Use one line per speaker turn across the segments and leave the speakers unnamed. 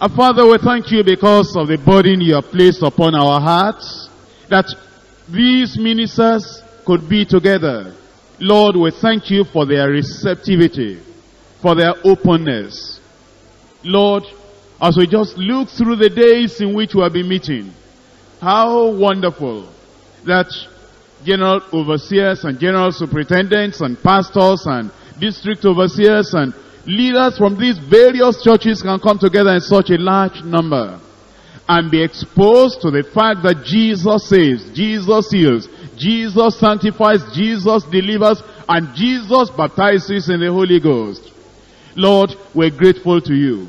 Our Father, we thank you because of the burden you have placed upon our hearts, that these ministers could be together. Lord, we thank you for their receptivity, for their openness. Lord, as we just look through the days in which we have been meeting, how wonderful that general overseers and general superintendents and pastors and district overseers and leaders from these various churches can come together in such a large number and be exposed to the fact that Jesus saves, Jesus heals, Jesus sanctifies, Jesus delivers, and Jesus baptizes in the Holy Ghost. Lord, we're grateful to you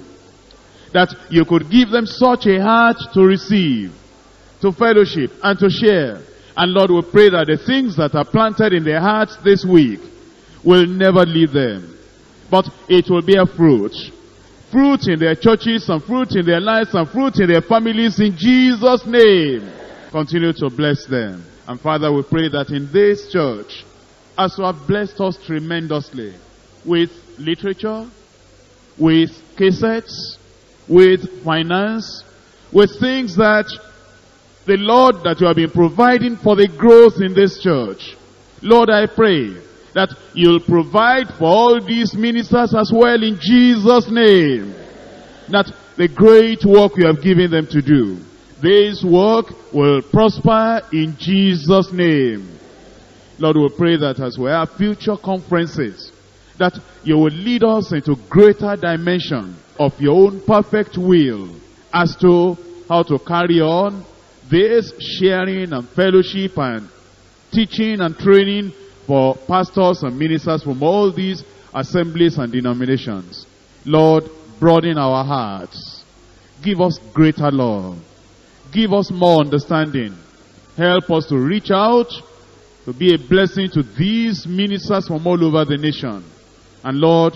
that you could give them such a heart to receive, to fellowship, and to share. And Lord, we pray that the things that are planted in their hearts this week will never leave them but it will bear fruit. Fruit in their churches and fruit in their lives and fruit in their families in Jesus' name. Continue to bless them. And Father, we pray that in this church, as you have blessed us tremendously with literature, with cassettes, with finance, with things that the Lord that you have been providing for the growth in this church. Lord, I pray that you'll provide for all these ministers as well in Jesus' name. That the great work you have given them to do, this work will prosper in Jesus' name. Lord, we pray that as we have future conferences, that you will lead us into greater dimension of your own perfect will as to how to carry on this sharing and fellowship and teaching and training for pastors and ministers from all these assemblies and denominations. Lord, broaden our hearts. Give us greater love. Give us more understanding. Help us to reach out to be a blessing to these ministers from all over the nation. And Lord,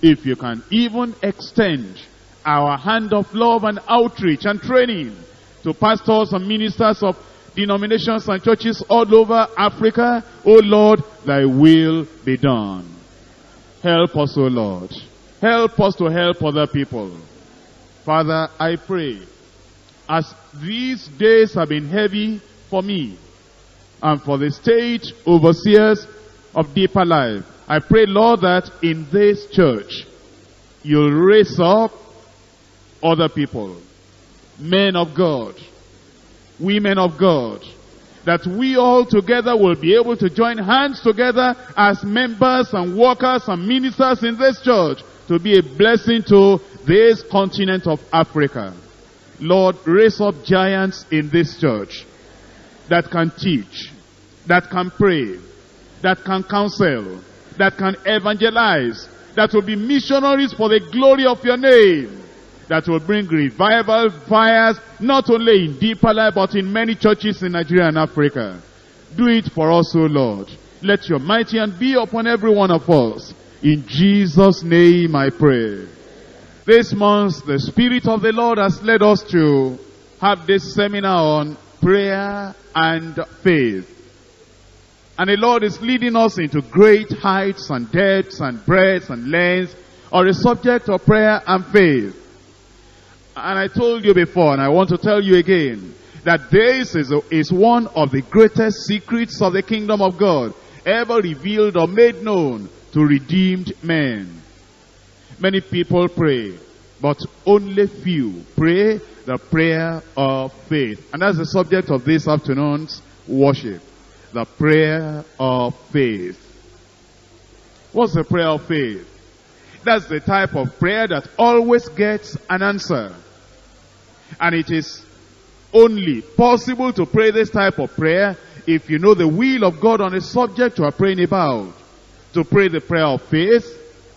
if you can even extend our hand of love and outreach and training to pastors and ministers of denominations and churches all over Africa. Oh Lord, thy will be done. Help us, oh Lord. Help us to help other people. Father, I pray, as these days have been heavy for me and for the state overseers of deeper life, I pray, Lord, that in this church, you'll raise up other people, men of God, women of God, that we all together will be able to join hands together as members and workers and ministers in this church to be a blessing to this continent of Africa. Lord, raise up giants in this church that can teach, that can pray, that can counsel, that can evangelize, that will be missionaries for the glory of your name that will bring revival fires, not only in deeper life, but in many churches in Nigeria and Africa. Do it for us, O Lord. Let your mighty hand be upon every one of us. In Jesus' name I pray. This month, the Spirit of the Lord has led us to have this seminar on prayer and faith. And the Lord is leading us into great heights and depths and breadths and lengths on the subject of prayer and faith. And I told you before, and I want to tell you again, that this is, is one of the greatest secrets of the kingdom of God, ever revealed or made known to redeemed men. Many people pray, but only few pray the prayer of faith. And that's the subject of this afternoon's worship. The prayer of faith. What's the prayer of faith? That's the type of prayer that always gets an answer. And it is only possible to pray this type of prayer if you know the will of God on a subject you are praying about. To pray the prayer of faith,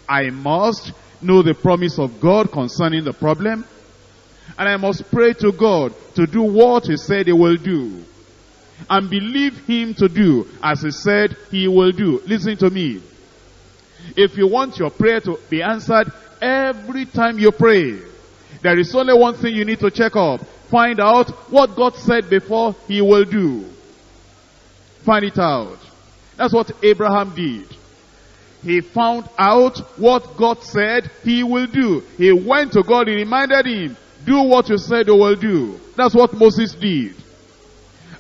I must know the promise of God concerning the problem. And I must pray to God to do what he said he will do. And believe him to do as he said he will do. Listen to me. If you want your prayer to be answered every time you pray, there is only one thing you need to check up. Find out what God said before he will do. Find it out. That's what Abraham did. He found out what God said he will do. He went to God, he reminded him, do what you said you will do. That's what Moses did.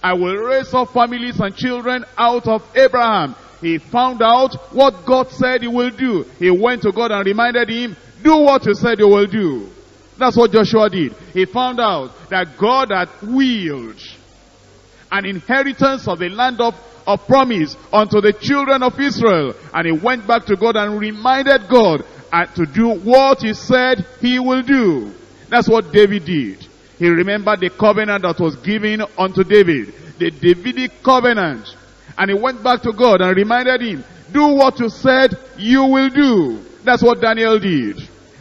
I will raise up families and children out of Abraham. He found out what God said he will do. He went to God and reminded him, do what you said you will do. That's what Joshua did. He found out that God had willed an inheritance of the land of, of promise unto the children of Israel. And he went back to God and reminded God uh, to do what he said he will do. That's what David did. He remembered the covenant that was given unto David. The Davidic covenant. And he went back to God and reminded him, do what you said you will do. That's what Daniel did.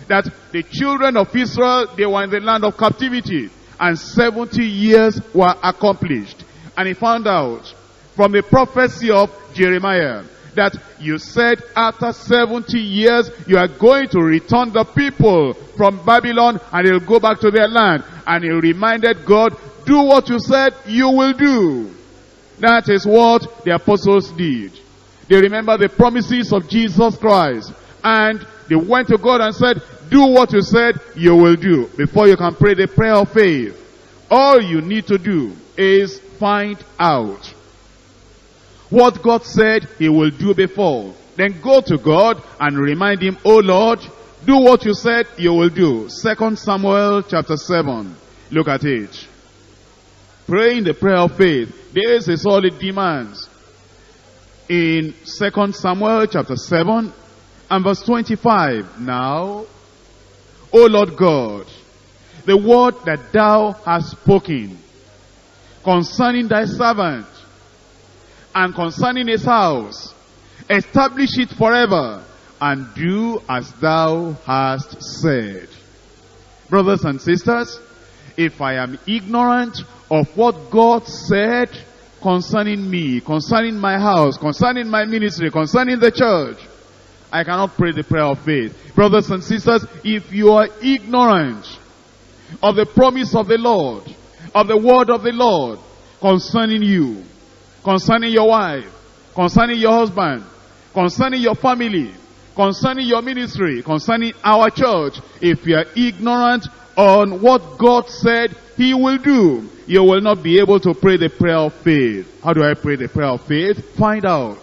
That the children of Israel, they were in the land of captivity. And 70 years were accomplished. And he found out from the prophecy of Jeremiah that you said after 70 years you are going to return the people from Babylon and they'll go back to their land. And he reminded God, do what you said you will do. That is what the apostles did. They remember the promises of Jesus Christ. And they went to God and said, do what you said you will do. Before you can pray the prayer of faith. All you need to do is find out what God said he will do before. Then go to God and remind him, Oh Lord, do what you said you will do. Second Samuel chapter 7. Look at it. Praying the prayer of faith. There is a solid demands. In Second Samuel chapter 7 and verse 25. Now, O Lord God, the word that thou hast spoken concerning thy servant and concerning his house, establish it forever and do as thou hast said. Brothers and sisters, if I am ignorant of what God said concerning me, concerning my house, concerning my ministry, concerning the church, I cannot pray the prayer of faith. Brothers and sisters, if you are ignorant of the promise of the Lord, of the word of the Lord concerning you, concerning your wife, concerning your husband, concerning your family, concerning your ministry, concerning our church, if you are ignorant on what God said he will do, you will not be able to pray the prayer of faith. How do I pray the prayer of faith? Find out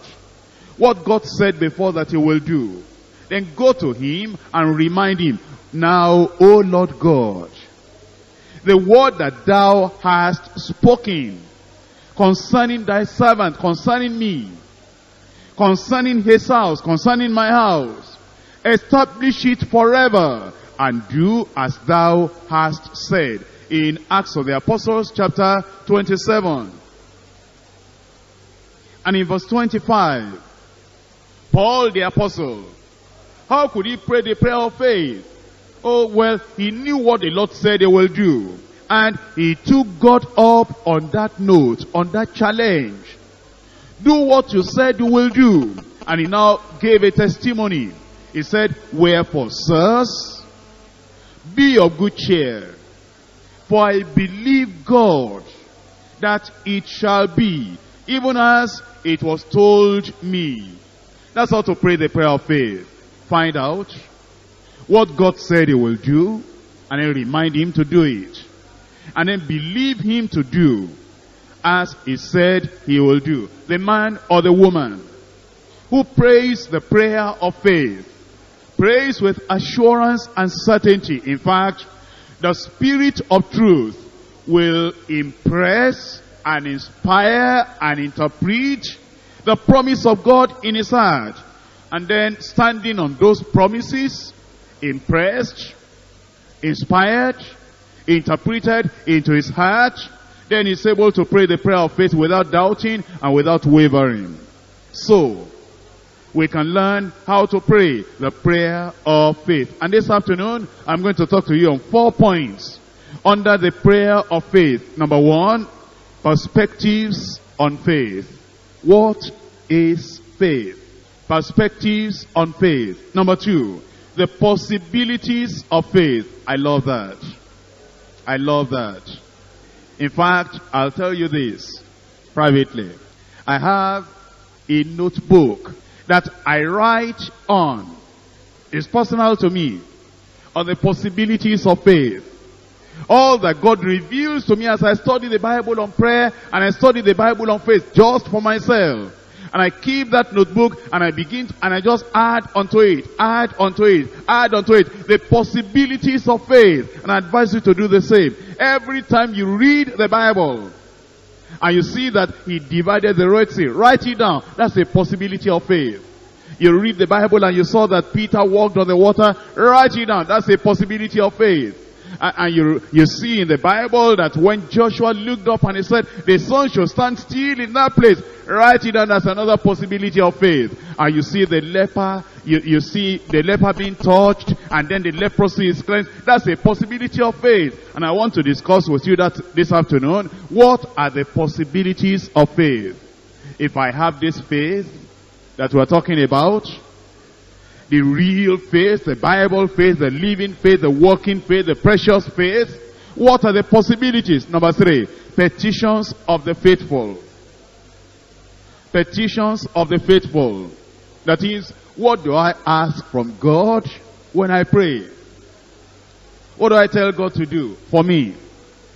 what God said before that he will do. Then go to him and remind him, now, O Lord God, the word that thou hast spoken concerning thy servant, concerning me, concerning his house, concerning my house. Establish it forever and do as thou hast said. In Acts of the Apostles chapter 27 and in verse 25, Paul the apostle, how could he pray the prayer of faith? Oh, well, he knew what the Lord said he will do. And he took God up on that note, on that challenge. Do what you said you will do. And he now gave a testimony. He said, Wherefore, sirs, be of good cheer. For I believe God that it shall be, even as it was told me. That's how to pray the prayer of faith. Find out what God said he will do, and then remind him to do it and then believe him to do as he said he will do. The man or the woman who prays the prayer of faith, prays with assurance and certainty. In fact, the spirit of truth will impress and inspire and interpret the promise of God in his heart. And then standing on those promises, impressed, inspired, interpreted into his heart, then he's able to pray the prayer of faith without doubting and without wavering. So, we can learn how to pray the prayer of faith. And this afternoon, I'm going to talk to you on four points under the prayer of faith. Number one, perspectives on faith. What is faith? Perspectives on faith. Number two, the possibilities of faith. I love that. I love that. In fact, I'll tell you this privately. I have a notebook that I write on. It's personal to me. On the possibilities of faith. All that God reveals to me as I study the Bible on prayer and I study the Bible on faith just for myself. And I keep that notebook and I begin to, and I just add onto it, add onto it, add onto it the possibilities of faith. And I advise you to do the same. Every time you read the Bible and you see that he divided the Red Sea, write it down. That's a possibility of faith. You read the Bible and you saw that Peter walked on the water, write it down. That's a possibility of faith. And you, you see in the Bible that when Joshua looked up and he said, the sun should stand still in that place, write it down as another possibility of faith. And you see the leper, you, you see the leper being touched, and then the leprosy is cleansed. That's a possibility of faith. And I want to discuss with you that this afternoon, what are the possibilities of faith? If I have this faith that we're talking about, the real faith, the Bible faith, the living faith, the working faith, the precious faith. What are the possibilities? Number three, petitions of the faithful. Petitions of the faithful. That is, what do I ask from God when I pray? What do I tell God to do for me?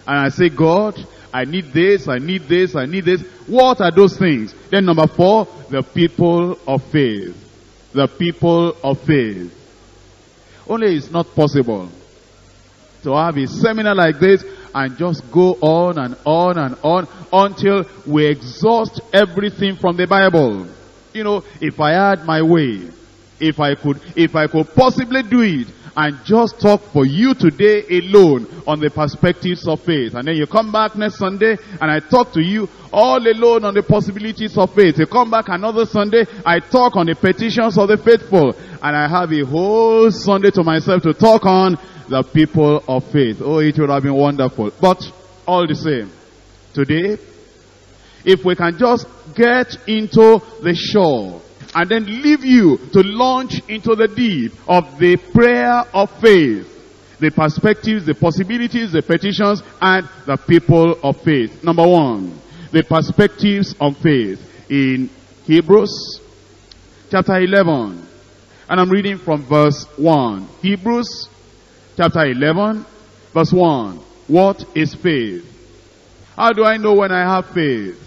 And I say, God, I need this, I need this, I need this. What are those things? Then number four, the people of faith the people of faith. Only it's not possible to have a seminar like this and just go on and on and on until we exhaust everything from the Bible. You know, if I had my way, if I could, if I could possibly do it, and just talk for you today alone on the perspectives of faith. And then you come back next Sunday and I talk to you all alone on the possibilities of faith. You come back another Sunday, I talk on the petitions of the faithful. And I have a whole Sunday to myself to talk on the people of faith. Oh, it would have been wonderful. But all the same, today, if we can just get into the shore and then leave you to launch into the deep of the prayer of faith. The perspectives, the possibilities, the petitions, and the people of faith. Number one, the perspectives of faith in Hebrews chapter 11. And I'm reading from verse 1. Hebrews chapter 11, verse 1. What is faith? How do I know when I have faith?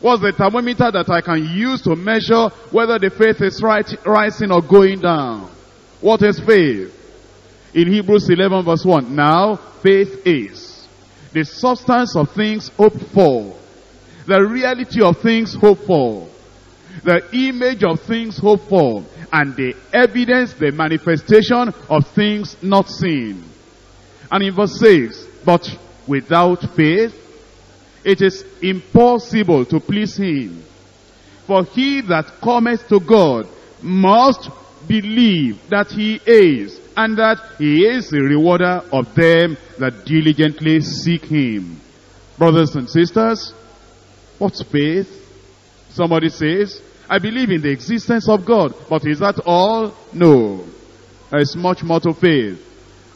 What's the thermometer that I can use to measure whether the faith is right, rising or going down? What is faith? In Hebrews 11 verse 1, now faith is the substance of things hoped for, the reality of things hoped for, the image of things hoped for, and the evidence, the manifestation of things not seen. And in verse 6, but without faith, it is impossible to please him. For he that cometh to God must believe that he is, and that he is the rewarder of them that diligently seek him. Brothers and sisters, what's faith? Somebody says, I believe in the existence of God, but is that all? No. There is much more to faith.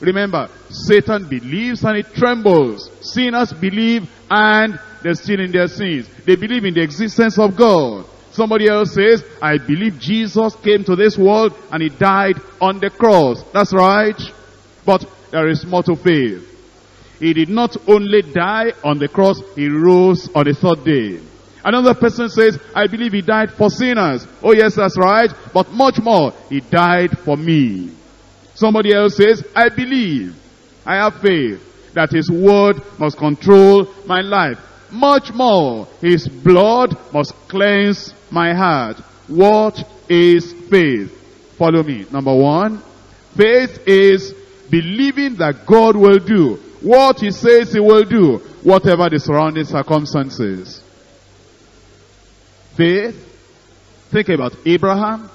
Remember, Satan believes and he trembles. Sinners believe and they're still in their sins. They believe in the existence of God. Somebody else says, I believe Jesus came to this world and he died on the cross. That's right. But there is more to faith. He did not only die on the cross, he rose on the third day. Another person says, I believe he died for sinners. Oh yes, that's right. But much more, he died for me. Somebody else says, I believe, I have faith that his word must control my life. Much more, his blood must cleanse my heart. What is faith? Follow me. Number one, faith is believing that God will do what he says he will do, whatever the surrounding circumstances. Faith, think about Abraham,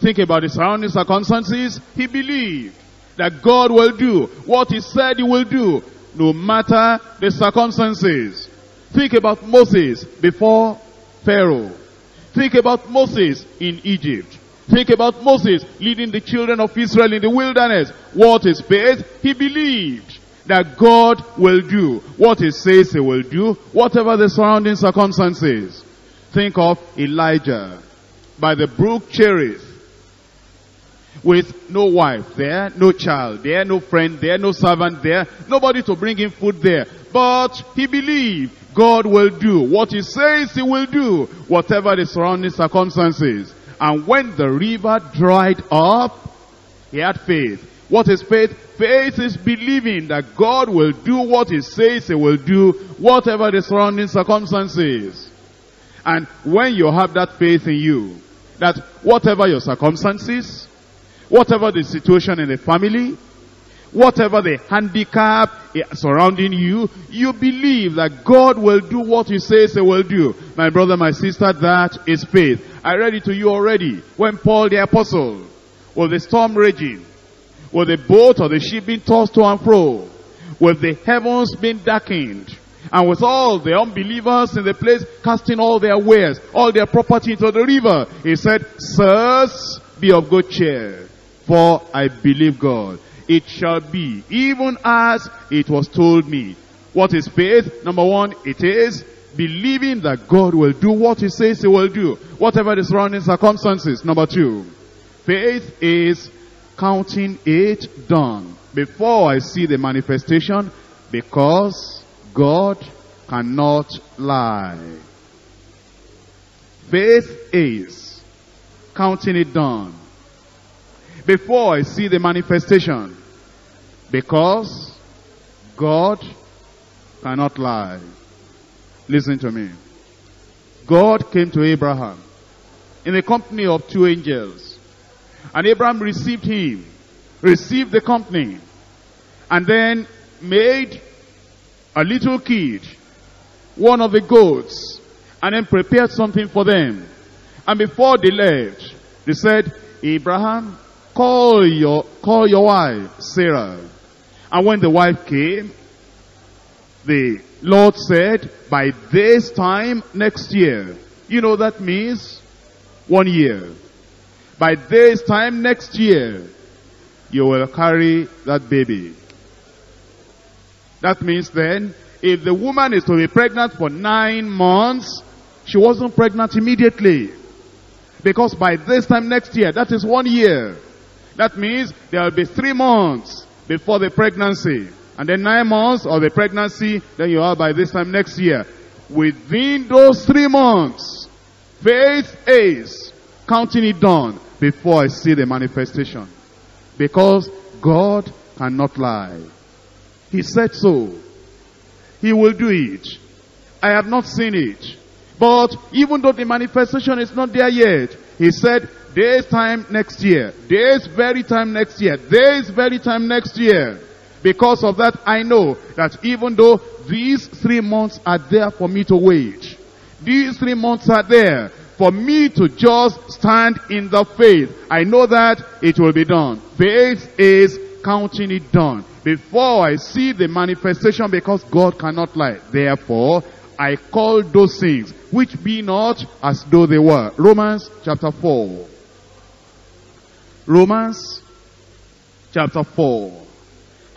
Think about the surrounding circumstances. He believed that God will do what he said he will do, no matter the circumstances. Think about Moses before Pharaoh. Think about Moses in Egypt. Think about Moses leading the children of Israel in the wilderness. What is faith? He believed that God will do what he says he will do, whatever the surrounding circumstances. Think of Elijah by the brook Cherith with no wife there, no child there, no friend there, no servant there, nobody to bring him food there. But he believed God will do what he says he will do, whatever the surrounding circumstances. And when the river dried up, he had faith. What is faith? Faith is believing that God will do what he says he will do, whatever the surrounding circumstances. And when you have that faith in you, that whatever your circumstances, whatever the situation in the family, whatever the handicap eh, surrounding you, you believe that God will do what he says he will do. My brother, my sister, that is faith. I read it to you already. When Paul the apostle, with the storm raging, with the boat or the ship being tossed to and fro, with the heavens being darkened, and with all the unbelievers in the place casting all their wares, all their property into the river, he said, Sirs, be of good cheer, for I believe God. It shall be even as it was told me. What is faith? Number one, it is believing that God will do what he says he will do, whatever the surrounding circumstances. Number two, faith is counting it done before I see the manifestation because God cannot lie. Faith is counting it done before I see the manifestation because God cannot lie. Listen to me. God came to Abraham in the company of two angels. And Abraham received him, received the company, and then made a little kid, one of the goats, and then prepared something for them. And before they left, they said, Abraham, call your, call your wife, Sarah. And when the wife came, the Lord said, by this time next year, you know that means one year. By this time next year, you will carry that baby. That means then, if the woman is to be pregnant for nine months, she wasn't pregnant immediately. Because by this time next year, that is one year. That means there will be three months before the pregnancy. And then nine months of the pregnancy, then you are by this time next year. Within those three months, faith is counting it done before I see the manifestation. Because God cannot lie. He said so. He will do it. I have not seen it. But even though the manifestation is not there yet, he said, this time next year, this very time next year, this very time next year. Because of that, I know that even though these three months are there for me to wait, these three months are there for me to just stand in the faith. I know that it will be done. Faith is counting it done before I see the manifestation because God cannot lie. Therefore, I call those things which be not as though they were. Romans chapter 4. Romans chapter 4.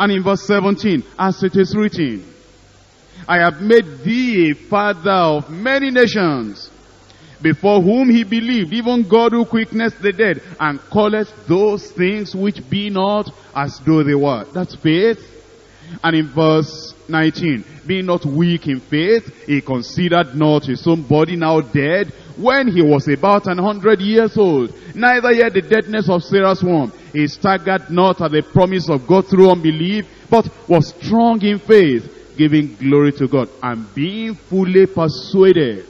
And in verse 17, as it is written, I have made thee a father of many nations, before whom he believed, even God who quickeneth the dead, and calleth those things which be not as though they were. That's faith. And in verse 19, being not weak in faith, he considered not his own body now dead, when he was about an hundred years old, neither yet the deadness of Sarah's womb. He staggered not at the promise of God through unbelief, but was strong in faith, giving glory to God, and being fully persuaded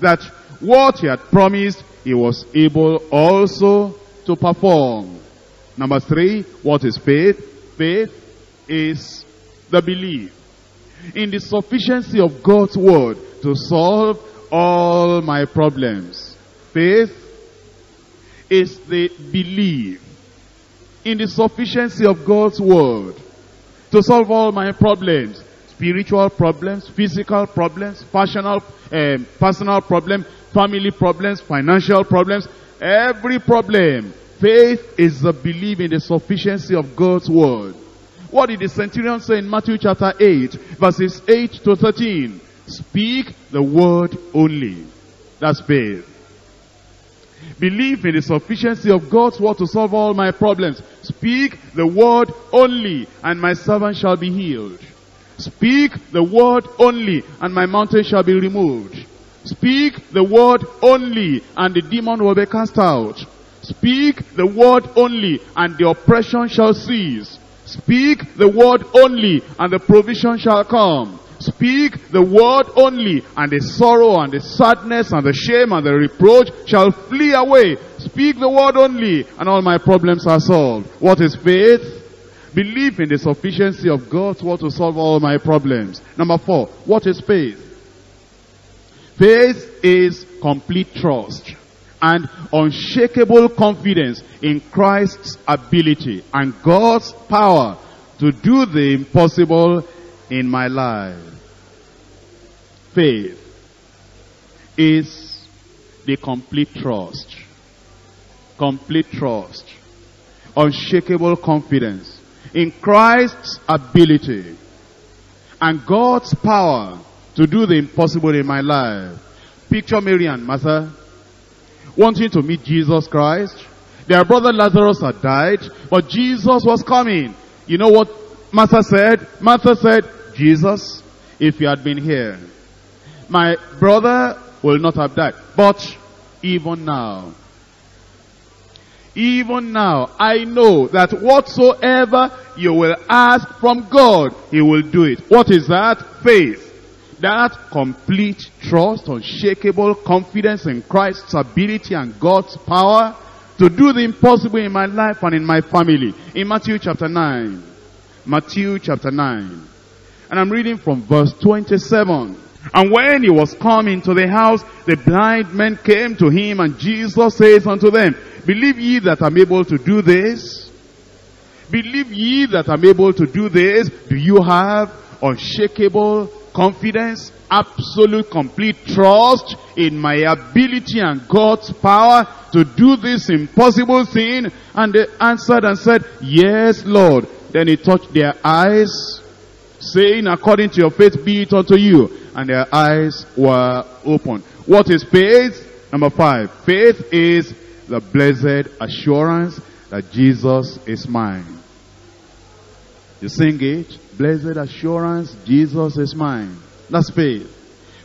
that what he had promised, he was able also to perform. Number three, what is faith? Faith is the belief in the sufficiency of God's word to solve all my problems. Faith is the belief in the sufficiency of God's word to solve all my problems. Spiritual problems, physical problems, personal, um, personal problems, family problems, financial problems, every problem. Faith is the belief in the sufficiency of God's word. What did the centurion say in Matthew chapter 8, verses 8 to 13? Speak the word only. That's faith. Believe in the sufficiency of God's word to solve all my problems. Speak the word only, and my servant shall be healed. Speak the word only, and my mountain shall be removed. Speak the word only, and the demon will be cast out. Speak the word only, and the oppression shall cease. Speak the word only, and the provision shall come. Speak the word only, and the sorrow and the sadness and the shame and the reproach shall flee away. Speak the word only, and all my problems are solved. What is faith? Believe in the sufficiency of God's word to solve all my problems. Number four, what is faith? Faith is complete trust and unshakable confidence in Christ's ability and God's power to do the impossible in my life. Faith is the complete trust. Complete trust. Unshakable confidence in Christ's ability and God's power to do the impossible in my life. Picture Mary and Martha wanting to meet Jesus Christ. Their brother Lazarus had died, but Jesus was coming. You know what Martha said? Martha said, Jesus, if you had been here, my brother will not have died. But even now, even now, I know that whatsoever you will ask from God, He will do it. What is that? Faith. That complete trust, unshakable confidence in Christ's ability and God's power to do the impossible in my life and in my family. In Matthew chapter 9. Matthew chapter 9. And I'm reading from verse 27. And when he was come into the house, the blind men came to him, and Jesus says unto them, Believe ye that I'm able to do this? Believe ye that I'm able to do this? Do you have unshakable confidence, absolute complete trust in my ability and God's power to do this impossible thing? And they answered and said, Yes, Lord. Then he touched their eyes, saying, According to your faith be it unto you. And their eyes were opened. What is faith? Number five. Faith is the blessed assurance that Jesus is mine. You sing it. Blessed assurance, Jesus is mine. That's faith.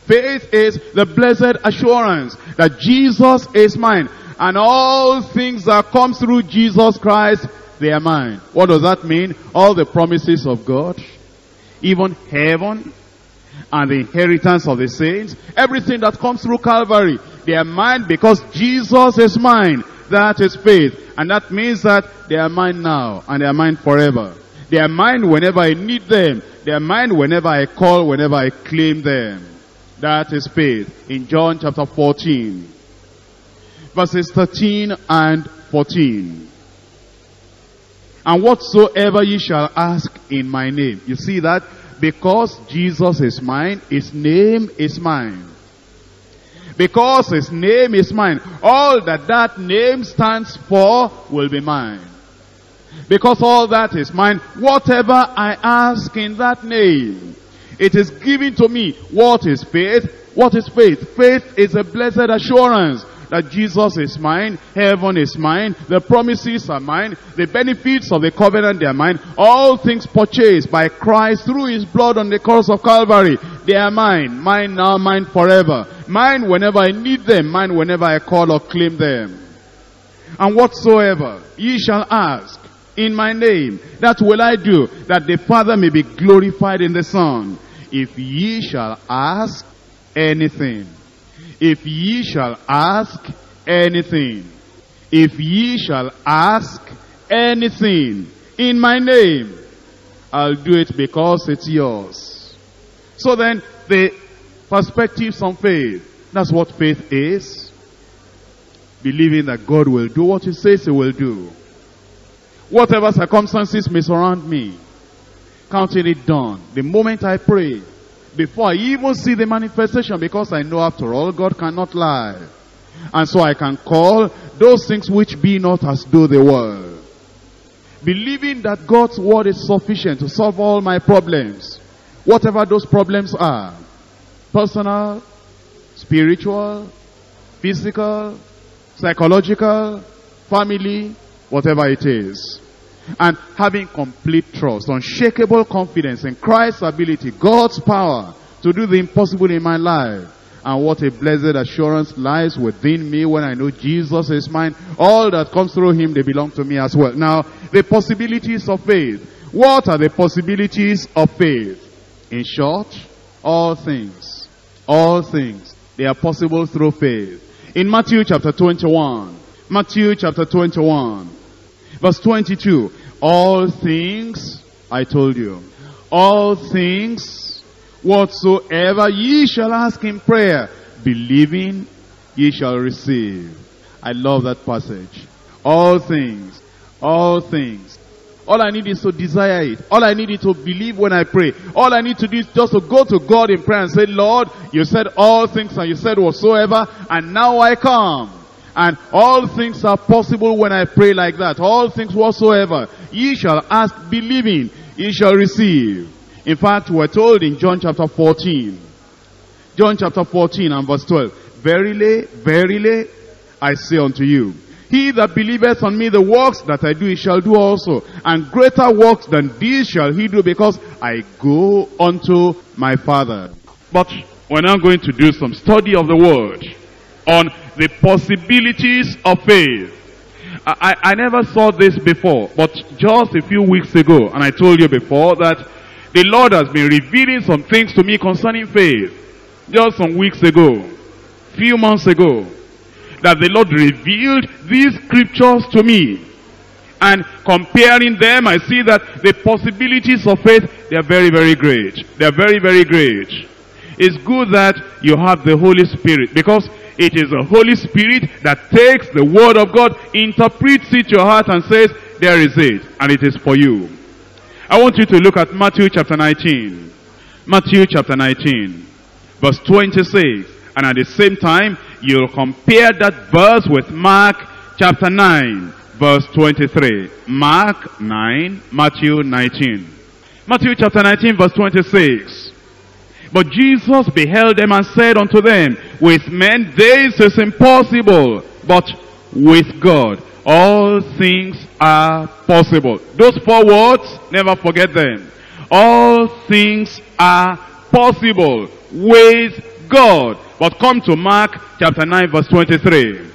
Faith is the blessed assurance that Jesus is mine. And all things that come through Jesus Christ, they are mine. What does that mean? All the promises of God, even heaven, and the inheritance of the saints, everything that comes through Calvary, they are mine because Jesus is mine. That is faith. And that means that they are mine now, and they are mine forever. They are mine whenever I need them. They are mine whenever I call, whenever I claim them. That is faith. In John chapter 14, verses 13 and 14. And whatsoever ye shall ask in my name. You see that? Because Jesus is mine, his name is mine. Because his name is mine, all that that name stands for will be mine. Because all that is mine, whatever I ask in that name, it is given to me. What is faith? What is faith? Faith is a blessed assurance that Jesus is mine, heaven is mine, the promises are mine, the benefits of the covenant they are mine, all things purchased by Christ through his blood on the cross of Calvary, they are mine, mine now, mine forever, mine whenever I need them, mine whenever I call or claim them. And whatsoever ye shall ask in my name, that will I do, that the Father may be glorified in the Son. If ye shall ask anything, if ye shall ask anything, if ye shall ask anything in my name, I'll do it because it's yours. So then, the perspectives on faith, that's what faith is. Believing that God will do what he says he will do. Whatever circumstances may surround me, counting it done. The moment I pray, before I even see the manifestation, because I know after all, God cannot lie. And so I can call those things which be not as though they were. Believing that God's word is sufficient to solve all my problems. Whatever those problems are. Personal, spiritual, physical, psychological, family, whatever it is. And having complete trust, unshakable confidence in Christ's ability, God's power to do the impossible in my life. And what a blessed assurance lies within me when I know Jesus is mine. All that comes through him, they belong to me as well. Now, the possibilities of faith. What are the possibilities of faith? In short, all things. All things. They are possible through faith. In Matthew chapter 21, Matthew chapter 21, verse 22, all things, I told you, all things Whatsoever ye shall ask in prayer, believing ye shall receive. I love that passage. All things, all things. All I need is to desire it. All I need is to believe when I pray. All I need to do is just to go to God in prayer and say, Lord, you said all things and you said whatsoever, and now I come. And all things are possible when I pray like that. All things whatsoever. Ye shall ask believing, ye shall receive. In fact, we're told in John chapter 14, John chapter 14 and verse 12, Verily, verily, I say unto you, he that believeth on me, the works that I do, he shall do also. And greater works than these shall he do, because I go unto my Father. But we're now going to do some study of the Word on the possibilities of faith. I, I, I never saw this before, but just a few weeks ago, and I told you before that the Lord has been revealing some things to me concerning faith. Just some weeks ago, few months ago, that the Lord revealed these scriptures to me. And comparing them, I see that the possibilities of faith, they are very, very great. They are very, very great. It's good that you have the Holy Spirit because it is the Holy Spirit that takes the Word of God, interprets it to your heart and says, there is it, and it is for you. I want you to look at Matthew chapter 19. Matthew chapter 19, verse 26. And at the same time, you'll compare that verse with Mark chapter 9, verse 23. Mark 9, Matthew 19. Matthew chapter 19, verse 26. But Jesus beheld them and said unto them, With men this is impossible, but with God all things are possible. Those four words, never forget them. All things are possible with God. But come to Mark chapter 9 verse 23.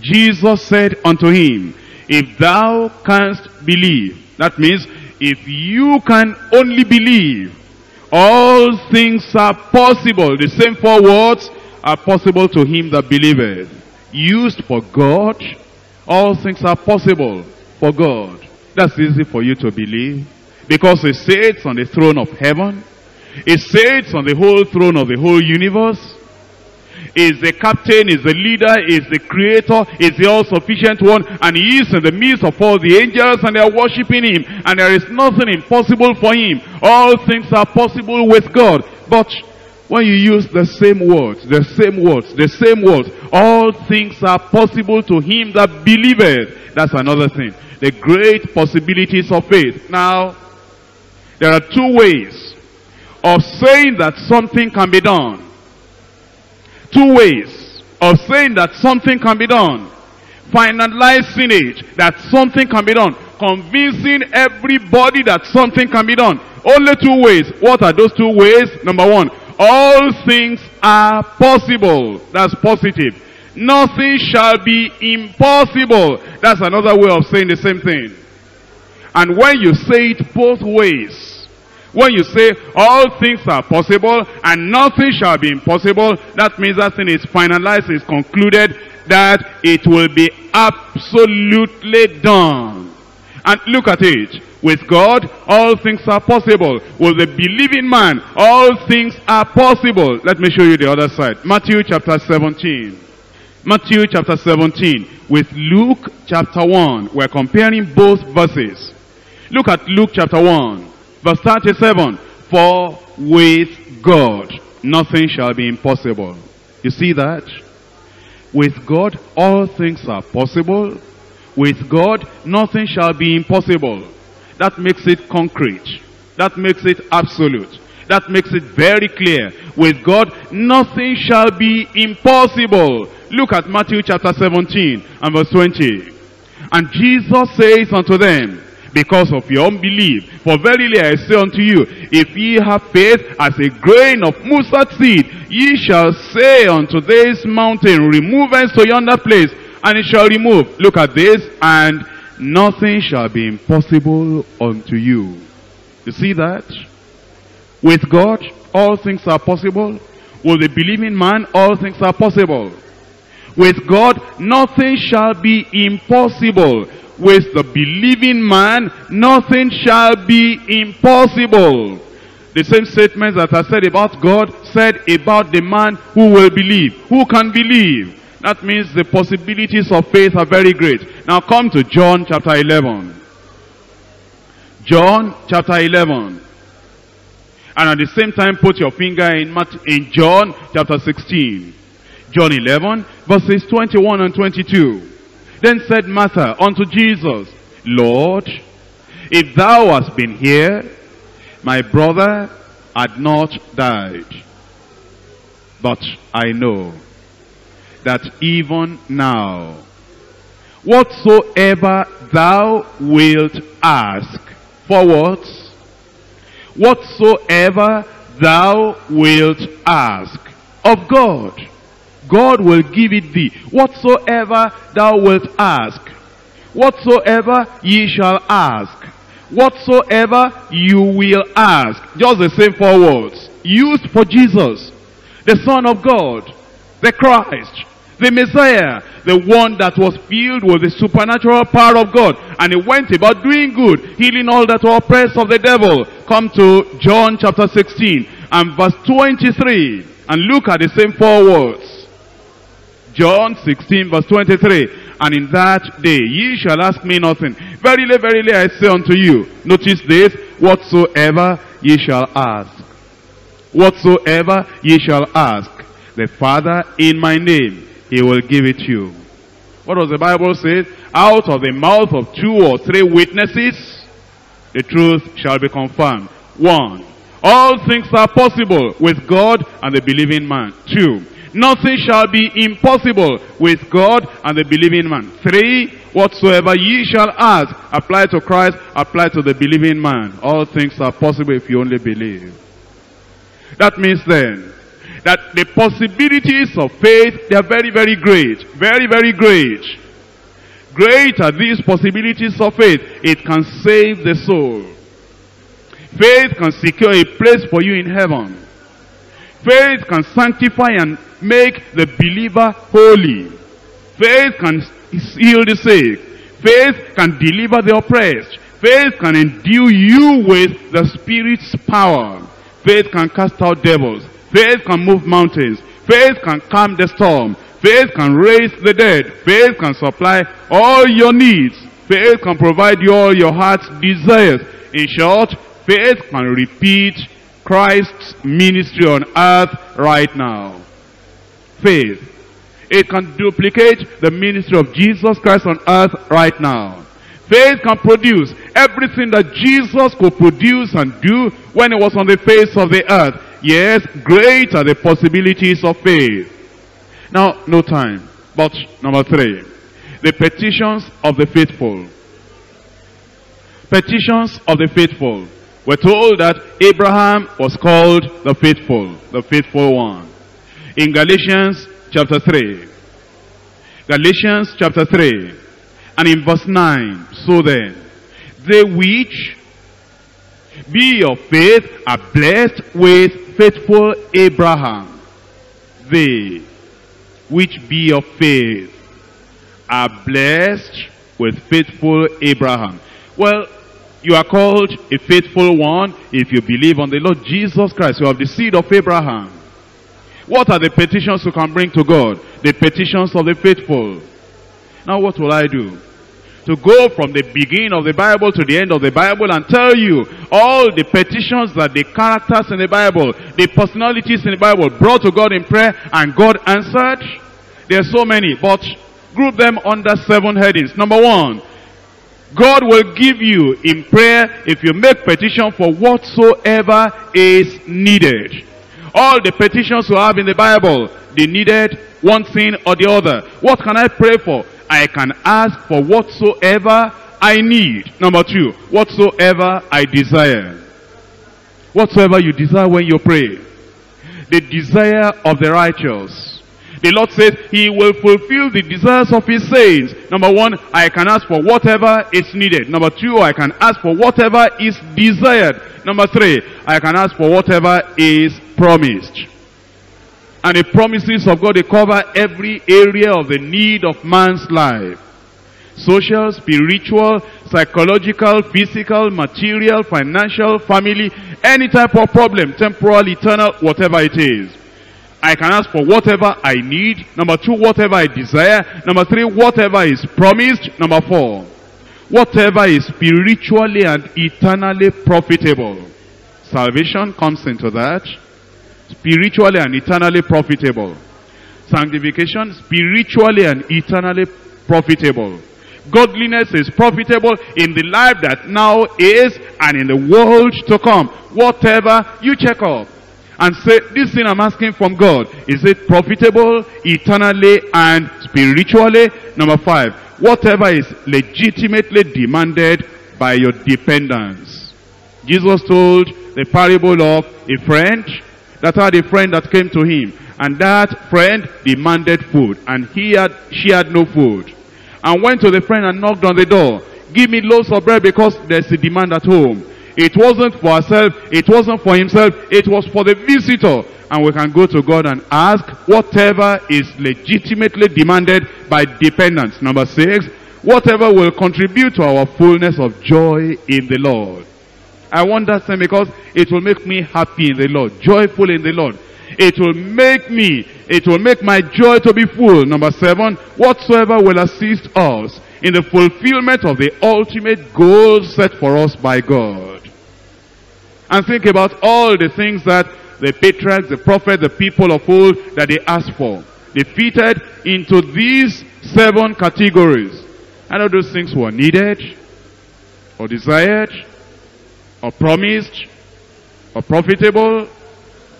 Jesus said unto him, If thou canst believe, that means if you can only believe, all things are possible. The same four words are possible to him that believeth. Used for God, all things are possible for God. That's easy for you to believe. Because he sits on the throne of heaven. He sits on the whole throne of the whole universe. Is the captain, is the leader, is the creator, is the all-sufficient one, and he is in the midst of all the angels, and they are worshiping him, and there is nothing impossible for him. All things are possible with God. But when you use the same words, the same words, the same words, all things are possible to him that believeth. That's another thing. The great possibilities of faith. Now, there are two ways of saying that something can be done. Two ways of saying that something can be done. Finalizing it, that something can be done. Convincing everybody that something can be done. Only two ways. What are those two ways? Number one, all things are possible. That's positive. Nothing shall be impossible. That's another way of saying the same thing. And when you say it both ways, when you say all things are possible and nothing shall be impossible, that means that thing is finalized, is concluded, that it will be absolutely done. And look at it. With God, all things are possible. With the believing man, all things are possible. Let me show you the other side. Matthew chapter 17. Matthew chapter 17 with Luke chapter 1. We're comparing both verses. Look at Luke chapter 1, verse 37. For with God, nothing shall be impossible. You see that? With God, all things are possible. With God, nothing shall be impossible. That makes it concrete. That makes it absolute. That makes it very clear. With God, nothing shall be impossible. Look at Matthew chapter 17 and verse 20. And Jesus says unto them, because of your unbelief. For verily I say unto you, if ye have faith as a grain of mustard seed, ye shall say unto this mountain, remove us to yonder place, and it shall remove. Look at this, and nothing shall be impossible unto you. You see that? With God, all things are possible. With the believing man, all things are possible. With God, nothing shall be impossible. With the believing man, nothing shall be impossible. The same statements that are said about God, said about the man who will believe. Who can believe? That means the possibilities of faith are very great. Now come to John chapter 11. John chapter 11. And at the same time put your finger in, in John chapter 16. John 11 verses 21 and 22. Then said Martha unto Jesus, Lord, if thou hast been here, my brother had not died. But I know that even now, whatsoever thou wilt ask, for what? Whatsoever thou wilt ask of God, God will give it thee. Whatsoever thou wilt ask, whatsoever ye shall ask, whatsoever you will ask. Just the same four words. Used for Jesus, the Son of God, the Christ, the Messiah, the one that was filled with the supernatural power of God. And he went about doing good, healing all that were oppressed of the devil. Come to John chapter 16 and verse 23 and look at the same four words. John 16 verse 23. And in that day ye shall ask me nothing. Verily, verily, I say unto you, notice this, whatsoever ye shall ask. Whatsoever ye shall ask, the Father in my name, he will give it you. What does the Bible say? Out of the mouth of two or three witnesses, the truth shall be confirmed. One, all things are possible with God and the believing man. Two, Nothing shall be impossible with God and the believing man. Three, whatsoever ye shall ask, apply to Christ, apply to the believing man. All things are possible if you only believe. That means then, that the possibilities of faith, they are very, very great. Very, very great. Great are these possibilities of faith. It can save the soul. Faith can secure a place for you in heaven. Faith can sanctify and make the believer holy. Faith can heal the sick. Faith can deliver the oppressed. Faith can endue you with the Spirit's power. Faith can cast out devils. Faith can move mountains. Faith can calm the storm. Faith can raise the dead. Faith can supply all your needs. Faith can provide you all your heart's desires. In short, faith can repeat Christ's ministry on earth right now. Faith. It can duplicate the ministry of Jesus Christ on earth right now. Faith can produce everything that Jesus could produce and do when he was on the face of the earth. Yes, great are the possibilities of faith. Now, no time. But number three, the petitions of the faithful. Petitions of the faithful. We're told that Abraham was called the faithful, the faithful one. In Galatians chapter 3, Galatians chapter 3, and in verse 9, so then, they which be of faith are blessed with faithful Abraham. They which be of faith are blessed with faithful Abraham. Well, you are called a faithful one if you believe on the Lord Jesus Christ. You have the seed of Abraham. What are the petitions you can bring to God? The petitions of the faithful. Now what will I do? To go from the beginning of the Bible to the end of the Bible and tell you all the petitions that the characters in the Bible, the personalities in the Bible brought to God in prayer and God answered? There are so many, but group them under seven headings. Number one, God will give you in prayer if you make petition for whatsoever is needed. All the petitions we have in the Bible, they needed one thing or the other. What can I pray for? I can ask for whatsoever I need. Number two, whatsoever I desire. Whatsoever you desire when you pray. The desire of the righteous. The Lord says he will fulfill the desires of his saints. Number one, I can ask for whatever is needed. Number two, I can ask for whatever is desired. Number three, I can ask for whatever is promised. And the promises of God, they cover every area of the need of man's life. Social, spiritual, psychological, physical, material, financial, family, any type of problem, temporal, eternal, whatever it is. I can ask for whatever I need. Number two, whatever I desire. Number three, whatever is promised. Number four, whatever is spiritually and eternally profitable. Salvation comes into that. Spiritually and eternally profitable. Sanctification, spiritually and eternally profitable. Godliness is profitable in the life that now is and in the world to come. Whatever you check off and say, this thing I'm asking from God, is it profitable eternally and spiritually? Number five, whatever is legitimately demanded by your dependents. Jesus told the parable of a friend that had a friend that came to him and that friend demanded food and he had she had no food and went to the friend and knocked on the door give me loaves of bread because there's a demand at home it wasn't for herself it wasn't for himself it was for the visitor and we can go to God and ask whatever is legitimately demanded by dependence number six whatever will contribute to our fullness of joy in the Lord I want that thing because it will make me happy in the Lord, joyful in the Lord. It will make me, it will make my joy to be full. Number seven, whatsoever will assist us in the fulfillment of the ultimate goal set for us by God. And think about all the things that the patriarchs, the prophets, the people of old that they asked for. They fitted into these seven categories. And all those things were needed or desired or promised or profitable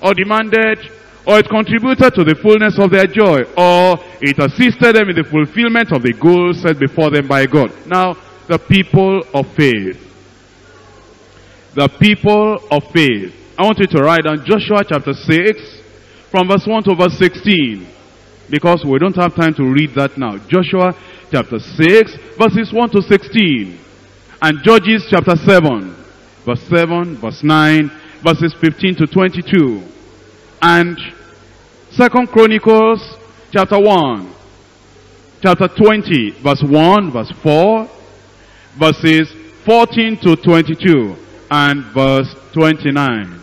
or demanded or it contributed to the fullness of their joy or it assisted them in the fulfillment of the goals set before them by God. Now, the people of faith. The people of faith. I want you to write down Joshua chapter 6 from verse 1 to verse 16 because we don't have time to read that now. Joshua chapter 6 verses 1 to 16 and Judges chapter 7 verse 7, verse 9, verses 15 to 22. And Second Chronicles chapter 1, chapter 20, verse 1, verse 4, verses 14 to 22, and verse 29.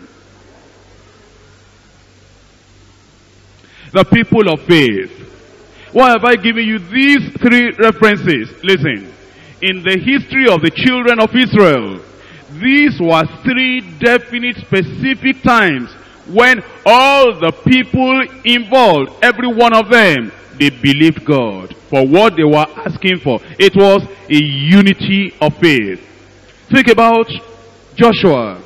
The people of faith. Why have I given you these three references? Listen. In the history of the children of Israel, these were three definite specific times when all the people involved, every one of them, they believed God for what they were asking for. It was a unity of faith. Think about Joshua,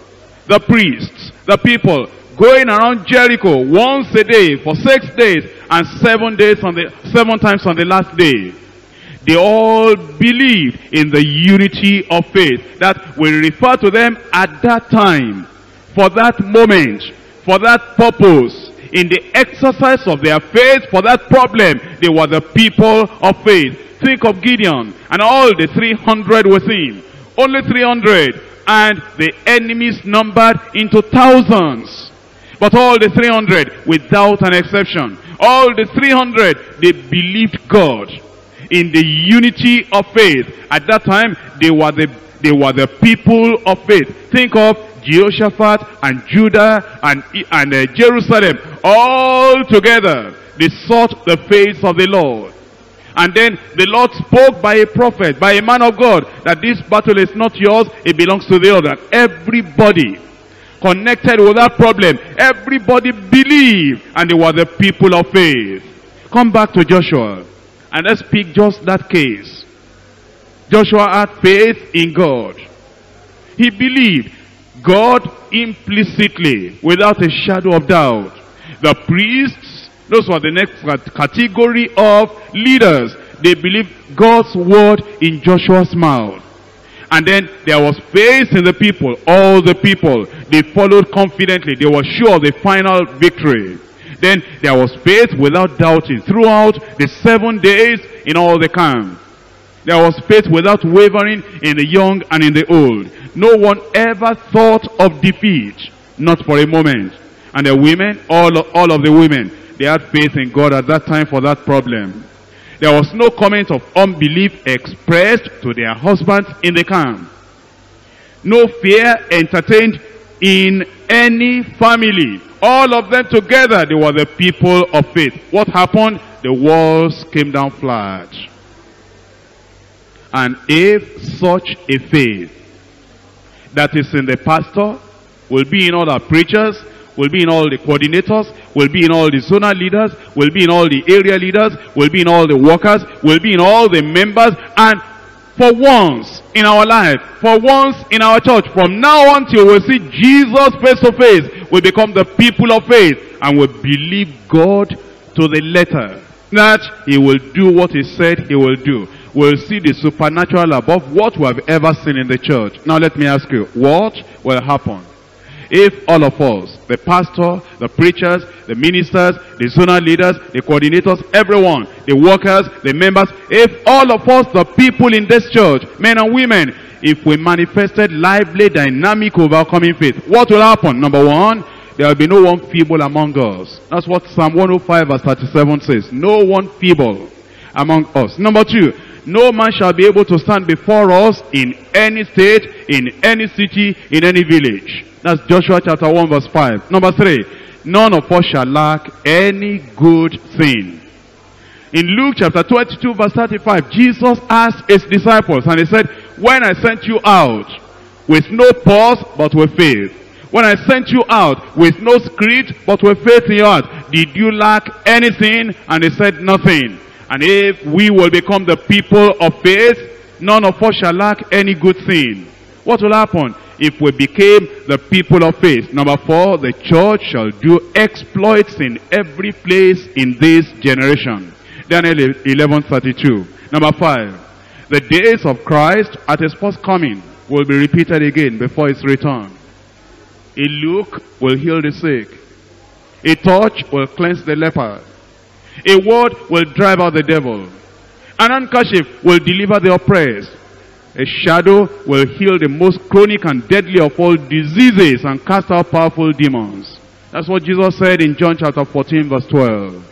the priests, the people going around Jericho once a day for six days and seven days on the seven times on the last day. They all believed in the unity of faith that we refer to them at that time, for that moment, for that purpose. In the exercise of their faith for that problem, they were the people of faith. Think of Gideon and all the 300 with him. Only 300 and the enemies numbered into thousands. But all the 300 without an exception. All the 300 they believed God in the unity of faith. At that time, they were the, they were the people of faith. Think of Jehoshaphat and Judah and, and uh, Jerusalem all together. They sought the face of the Lord. And then the Lord spoke by a prophet, by a man of God, that this battle is not yours, it belongs to the other. Everybody connected with that problem, everybody believed, and they were the people of faith. Come back to Joshua. And let's pick just that case. Joshua had faith in God. He believed God implicitly, without a shadow of doubt. The priests, Those were the next category of leaders. They believed God's word in Joshua's mouth. And then there was faith in the people, all the people. They followed confidently. They were sure of the final victory. Then there was faith without doubting throughout the seven days in all the camp. There was faith without wavering in the young and in the old. No one ever thought of defeat, not for a moment. And the women, all, all of the women, they had faith in God at that time for that problem. There was no comment of unbelief expressed to their husbands in the camp. No fear entertained in any family. All of them together, they were the people of faith. What happened? The walls came down flat. And if such a faith that is in the pastor, will be in our preachers, will be in all the coordinators, will be in all the zonal leaders, will be in all the area leaders, will be in all the workers, will be in all the members, and for once in our life, for once in our church, from now on till we see Jesus face to face, we become the people of faith, and we believe God to the letter, that he will do what he said he will do we will see the supernatural above what we have ever seen in the church. Now let me ask you, what will happen if all of us, the pastor, the preachers, the ministers, the zonal leaders, the coordinators, everyone, the workers, the members, if all of us, the people in this church, men and women, if we manifested lively, dynamic, overcoming faith, what will happen? Number one, there will be no one feeble among us. That's what Psalm 105 verse 37 says. No one feeble among us. Number two, no man shall be able to stand before us in any state, in any city, in any village. That's Joshua chapter 1 verse 5. Number 3. None of us shall lack any good thing. In Luke chapter 22 verse 35, Jesus asked his disciples and he said, When I sent you out with no pause but with faith, when I sent you out with no script but with faith in your heart, did you lack anything? And they said nothing. And if we will become the people of faith, none of us shall lack any good thing. What will happen if we became the people of faith? Number four, the church shall do exploits in every place in this generation. Daniel 11.32. Number five, the days of Christ at his first coming will be repeated again before his return. A look will heal the sick. A touch will cleanse the leper. A word will drive out the devil. An handkerchief will deliver the oppressed. A shadow will heal the most chronic and deadly of all diseases and cast out powerful demons. That's what Jesus said in John chapter 14 verse 12.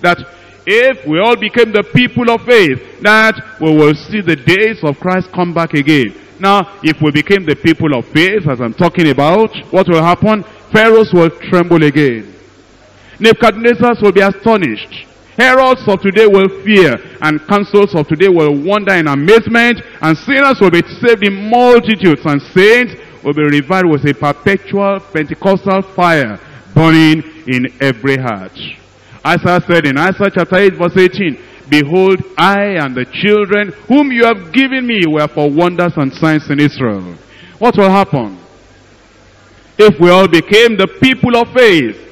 That if we all became the people of faith, that we will see the days of Christ come back again. Now, if we became the people of faith, as I'm talking about, what will happen? Pharaohs will tremble again. Nebuchadnezzar will be astonished. Herods of today will fear, and councils of today will wonder in amazement, and sinners will be saved in multitudes, and saints will be revived with a perpetual Pentecostal fire burning in every heart. Isaiah said in Isaiah chapter 8 verse 18, Behold, I and the children whom you have given me were for wonders and signs in Israel. What will happen? If we all became the people of faith,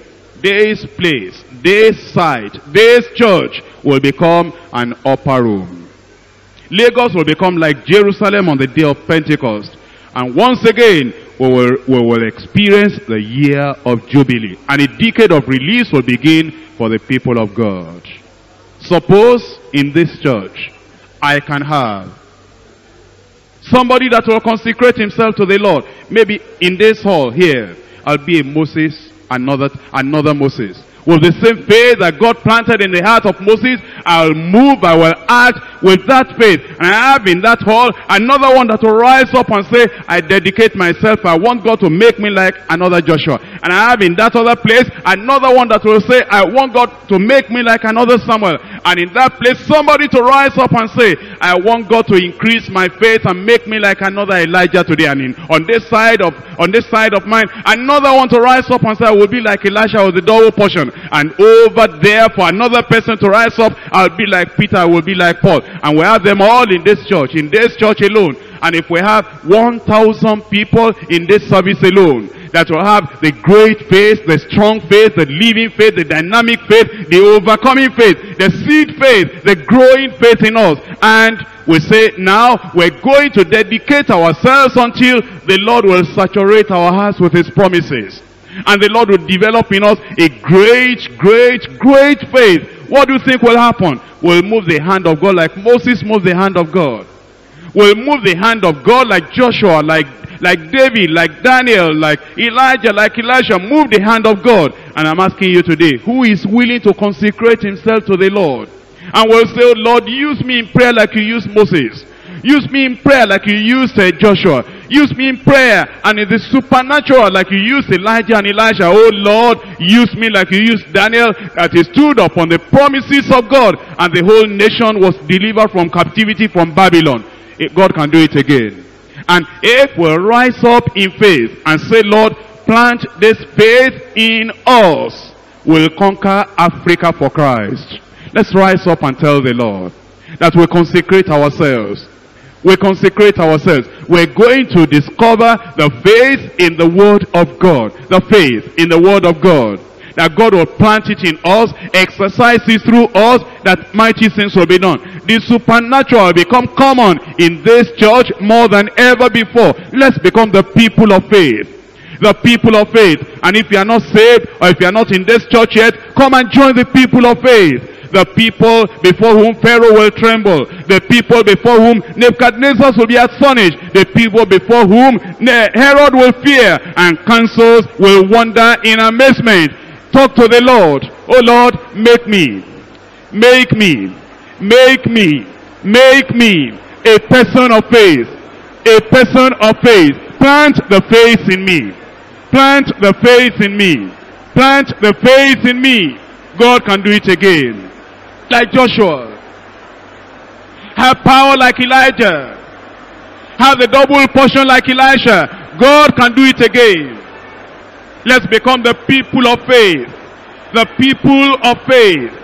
this place, this site, this church will become an upper room. Lagos will become like Jerusalem on the day of Pentecost. And once again, we will, we will experience the year of Jubilee. And a decade of release will begin for the people of God. Suppose in this church, I can have somebody that will consecrate himself to the Lord. Maybe in this hall here, I'll be a Moses another, another Moses. With the same faith that God planted in the heart of Moses, I'll move, I will act with that faith. And I have in that hall another one that will rise up and say, I dedicate myself, I want God to make me like another Joshua. And I have in that other place another one that will say, I want God to make me like another Samuel. And in that place, somebody to rise up and say, I want God to increase my faith and make me like another Elijah today. And in, on this side of, on this side of mine, another one to rise up and say, I will be like Elisha with the double portion. And over there for another person to rise up, I'll be like Peter, I will be like Paul. And we have them all in this church, in this church alone. And if we have 1,000 people in this service alone, that will have the great faith, the strong faith, the living faith, the dynamic faith, the overcoming faith, the seed faith, the growing faith in us. And we say now we're going to dedicate ourselves until the Lord will saturate our hearts with his promises. And the Lord will develop in us a great, great, great faith. What do you think will happen? We'll move the hand of God like Moses moved the hand of God. We'll move the hand of God like Joshua, like like David, like Daniel, like Elijah, like Elisha, move the hand of God. And I'm asking you today, who is willing to consecrate himself to the Lord? And will say, oh Lord, use me in prayer like you used Moses. Use me in prayer like you used uh, Joshua. Use me in prayer and in the supernatural like you used Elijah and Elisha. Oh Lord, use me like you used Daniel that he stood upon the promises of God and the whole nation was delivered from captivity from Babylon. God can do it again. And if we rise up in faith and say, Lord, plant this faith in us, we'll conquer Africa for Christ. Let's rise up and tell the Lord that we consecrate ourselves. We consecrate ourselves. We're going to discover the faith in the Word of God. The faith in the Word of God that God will plant it in us, exercise it through us, that mighty things will be done. The supernatural become common in this church more than ever before. Let's become the people of faith. The people of faith. And if you are not saved, or if you are not in this church yet, come and join the people of faith the people before whom Pharaoh will tremble, the people before whom Nebuchadnezzar will be astonished, the people before whom Herod will fear, and councils will wonder in amazement. Talk to the Lord. Oh Lord, make me, make me, make me, make me a person of faith. A person of faith. Plant the faith in me. Plant the faith in me. Plant the faith in me. God can do it again. Like Joshua. Have power like Elijah. Have the double portion like Elisha. God can do it again. Let's become the people of faith. The people of faith.